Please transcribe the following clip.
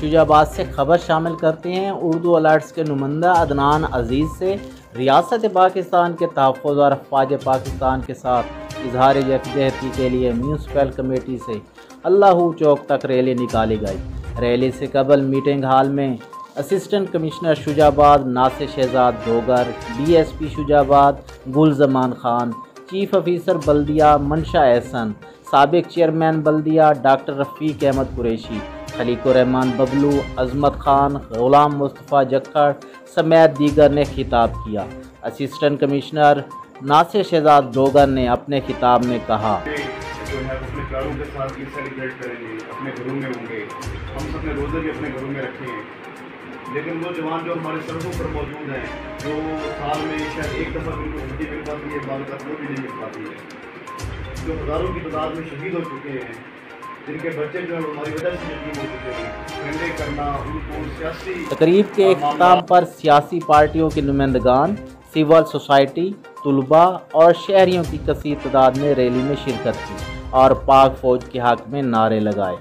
शुजाबाद से खबर शामिल करते हैं उर्दू अलर्ट्स के नुमाइंदा अदनान अज़ीज़ से रियासत पाकिस्तान के तहफ़ और अफवाज पाकिस्तान के साथ इजहार यकजहती के लिए म्यूनसिपल कमेटी से अल्लाह चौक तक रैली निकाली गई। रैली से कबल मीटिंग हॉल में assistant commissioner Shujabad, Nasir Shahzad Dogar D S P Shujabad, Gulzaman Khan, chief officer बल्दिया, मनशा एहसन, सबक चेयरमैन बल्दिया, डॉक्टर रफ़ीक अहमद कुरैशी खलीकुररहमान बबलू, अजमत खान, ग़ुलाम मुस्तफ़ा जक्खड़ समेत दीगर ने खिताब किया। असिस्टेंट कमिश्नर नासिर शहजाद डोगर ने अपने खिताब में कहा लेकिन वो जवान जो हमारे सड़कों पर मौजूद हैं, जो साल में शायद एक दफ़ा उनको मिल पाती है, बाल वो भी नहीं मिल पाती है। जो हज़ारों की तादाद में शहीद हो चुके हैं जिनके बच्चे जो हमारी वजह से करना उनको सियासी तकरीब के अख्ताम पर सियासी पार्टियों के नुमाइंदगान सिविल सोसाइटी तलबा और शहरीों की कसी तादाद ने रैली में शिरकत की और पाक फ़ौज के हक में नारे लगाए।